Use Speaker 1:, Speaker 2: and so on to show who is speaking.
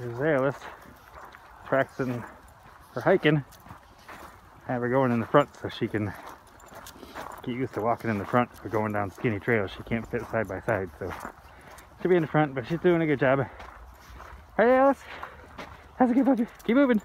Speaker 1: There's Alice. Practicing for hiking. Have her going in the front so she can get used to walking in the front or going down skinny trails. She can't fit side by side, so she'll be in the front, but she's doing a good job. Hey Alice, how's it good puppy? Keep moving.